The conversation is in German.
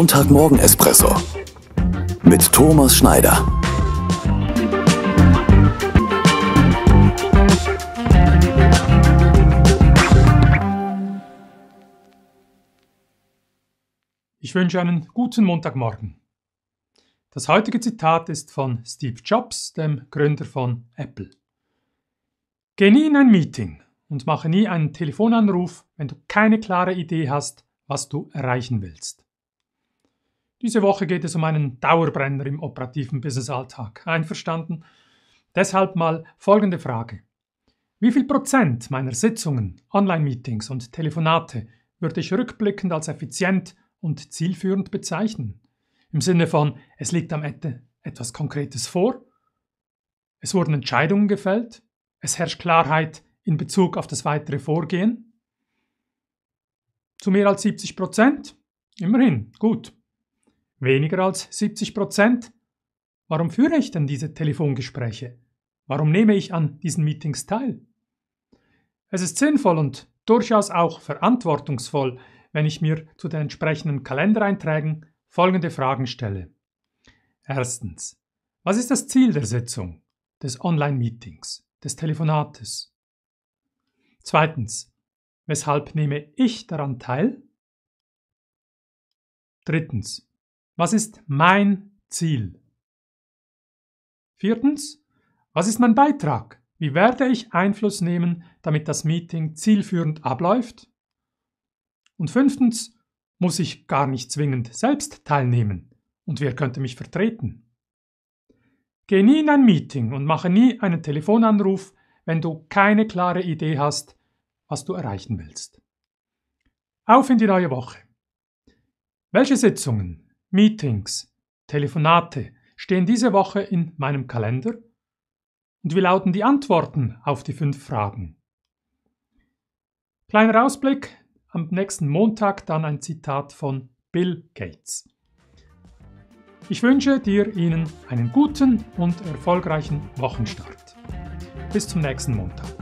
Montagmorgen-Espresso mit Thomas Schneider. Ich wünsche einen guten Montagmorgen. Das heutige Zitat ist von Steve Jobs, dem Gründer von Apple. Geh nie in ein Meeting und mache nie einen Telefonanruf, wenn du keine klare Idee hast, was du erreichen willst. Diese Woche geht es um einen Dauerbrenner im operativen Businessalltag. Einverstanden? Deshalb mal folgende Frage. Wie viel Prozent meiner Sitzungen, Online-Meetings und Telefonate würde ich rückblickend als effizient und zielführend bezeichnen? Im Sinne von, es liegt am Ende etwas Konkretes vor, es wurden Entscheidungen gefällt, es herrscht Klarheit in Bezug auf das weitere Vorgehen. Zu mehr als 70 Prozent? Immerhin, gut. Weniger als 70 Prozent? Warum führe ich denn diese Telefongespräche? Warum nehme ich an diesen Meetings teil? Es ist sinnvoll und durchaus auch verantwortungsvoll, wenn ich mir zu den entsprechenden Kalendereinträgen folgende Fragen stelle. Erstens. Was ist das Ziel der Sitzung, des Online-Meetings, des Telefonates? Zweitens. Weshalb nehme ich daran teil? Drittens. Was ist mein Ziel? Viertens. Was ist mein Beitrag? Wie werde ich Einfluss nehmen, damit das Meeting zielführend abläuft? Und fünftens, muss ich gar nicht zwingend selbst teilnehmen. Und wer könnte mich vertreten? Geh nie in ein Meeting und mache nie einen Telefonanruf, wenn du keine klare Idee hast, was du erreichen willst. Auf in die neue Woche. Welche Sitzungen, Meetings, Telefonate stehen diese Woche in meinem Kalender? Und wie lauten die Antworten auf die fünf Fragen? Kleiner Ausblick, am nächsten Montag dann ein Zitat von Bill Gates. Ich wünsche dir Ihnen einen guten und erfolgreichen Wochenstart. Bis zum nächsten Montag.